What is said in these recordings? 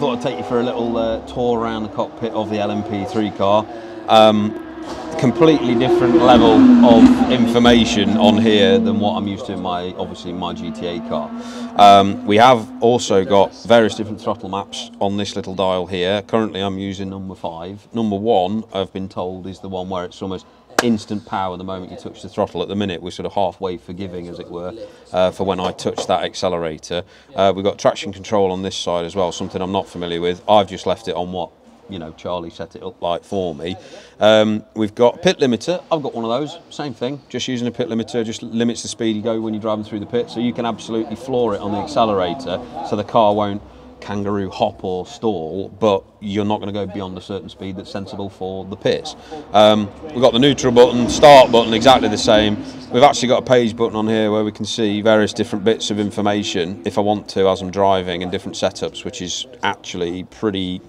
thought I'd take you for a little uh, tour around the cockpit of the LMP3 car. Um, completely different level of information on here than what I'm used to in my obviously my GTA car. Um, we have also got various different throttle maps on this little dial here. Currently I'm using number five. Number one I've been told is the one where it's almost instant power the moment you touch the throttle. At the minute, we're sort of halfway forgiving, as it were, uh, for when I touch that accelerator. Uh, we've got traction control on this side as well, something I'm not familiar with. I've just left it on what you know Charlie set it up like for me. Um, we've got pit limiter. I've got one of those. Same thing. Just using a pit limiter just limits the speed you go when you're driving through the pit, so you can absolutely floor it on the accelerator, so the car won't kangaroo hop or stall, but you're not going to go beyond a certain speed that's sensible for the pits. Um, we've got the neutral button, start button, exactly the same. We've actually got a page button on here where we can see various different bits of information if I want to as I'm driving and different setups, which is actually pretty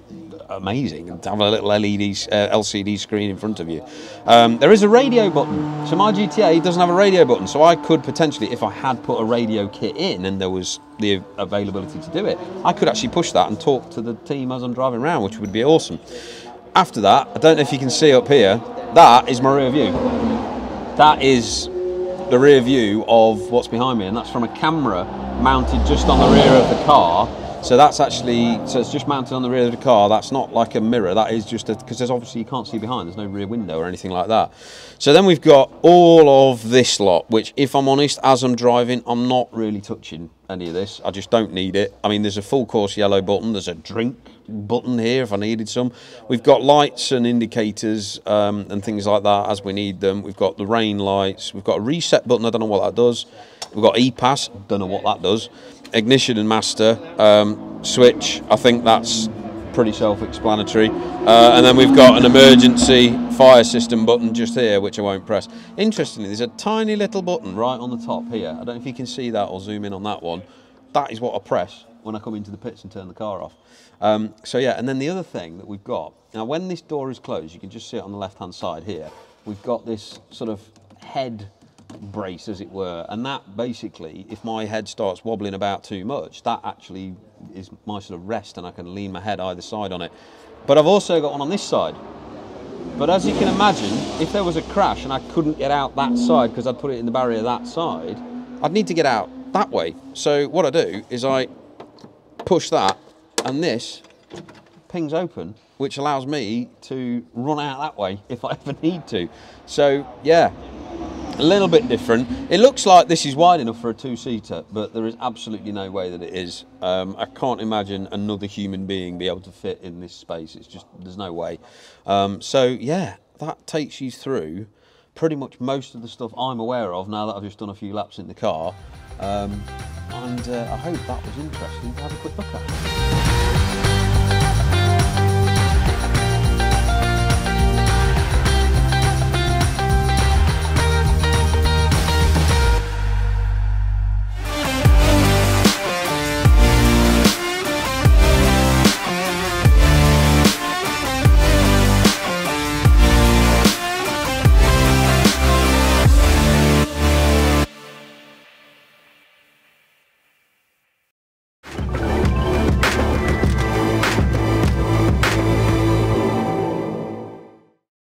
amazing and have a little LED uh, LCD screen in front of you. Um, there is a radio button. So my GTA doesn't have a radio button, so I could potentially, if I had put a radio kit in and there was the availability to do it, I could actually push that and talk to the team as I'm driving around, which would be awesome. After that, I don't know if you can see up here, that is my rear view. That is the rear view of what's behind me, and that's from a camera mounted just on the rear of the car so that's actually, so it's just mounted on the rear of the car. That's not like a mirror. That is just because there's obviously you can't see behind. There's no rear window or anything like that. So then we've got all of this lot, which if I'm honest, as I'm driving, I'm not really touching any of this. I just don't need it. I mean, there's a full course yellow button. There's a drink button here if I needed some. We've got lights and indicators um, and things like that as we need them. We've got the rain lights. We've got a reset button. I don't know what that does. We've got e-pass. Don't know what that does ignition and master um, switch. I think that's pretty self-explanatory. Uh, and then we've got an emergency fire system button just here, which I won't press. Interestingly, there's a tiny little button right on the top here. I don't know if you can see that or zoom in on that one. That is what I press when I come into the pits and turn the car off. Um, so yeah, and then the other thing that we've got, now when this door is closed, you can just see it on the left-hand side here, we've got this sort of head brace, as it were. And that basically, if my head starts wobbling about too much, that actually is my sort of rest and I can lean my head either side on it. But I've also got one on this side. But as you can imagine, if there was a crash and I couldn't get out that side because I'd put it in the barrier that side, I'd need to get out that way. So what I do is I push that and this pings open, which allows me to run out that way if I ever need to. So yeah, a little bit different. It looks like this is wide enough for a two-seater, but there is absolutely no way that it is. Um, I can't imagine another human being be able to fit in this space. It's just, there's no way. Um, so yeah, that takes you through pretty much most of the stuff I'm aware of now that I've just done a few laps in the car. Um, and uh, I hope that was interesting to have a quick look at.